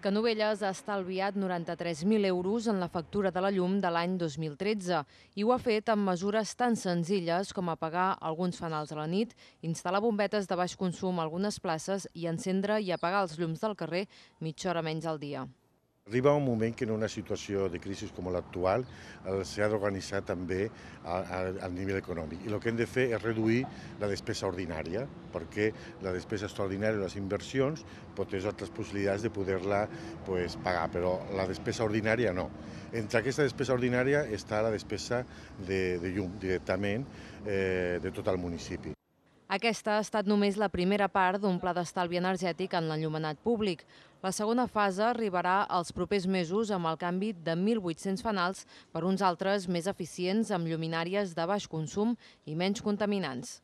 Canovelles ha estalviat 93.000 euros en la factura de la llum de l'any 2013 i ho ha fet amb mesures tan senzilles com apagar alguns fanals a la nit, instal·lar bombetes de baix consum a algunes places i encendre i apagar els llums del carrer mitja hora menys al dia. Arriba un moment que en una situació de crisi com l'actual s'ha d'organitzar també al nivell econòmic. I el que hem de fer és reduir la despesa ordinària, perquè la despesa extraordinària i les inversions pot tenir altres possibilitats de poder-la pues, pagar, però la despesa ordinària no. Entre aquesta despesa ordinària està la despesa de, de llum directament eh, de tot el municipi. Aquesta ha estat només la primera part d'un pla d'estalvi energètic en l'enllumenat públic. La segona fase arribarà als propers mesos amb el canvi de 1.800 fanals per uns altres més eficients amb lluminàries de baix consum i menys contaminants.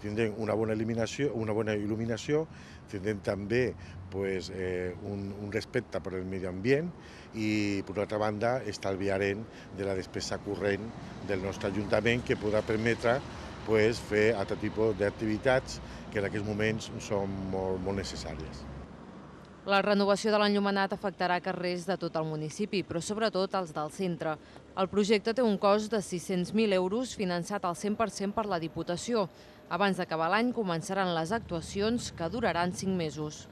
Tindrem una bona, eliminació, una bona il·luminació, tindrem també pues, eh, un, un respecte per el medi ambient i, per altra banda, estalviarem de la despesa corrent del nostre Ajuntament que podrà permetre pues, fer altre tipus d'activitats que en aquests moments són molt, molt necessàries. La renovació de l'enllumenat afectarà carrers de tot el municipi, però sobretot els del centre. El projecte té un cost de 600.000 euros finançat al 100% per la Diputació. Abans d'acabar l'any començaran les actuacions que duraran 5 mesos.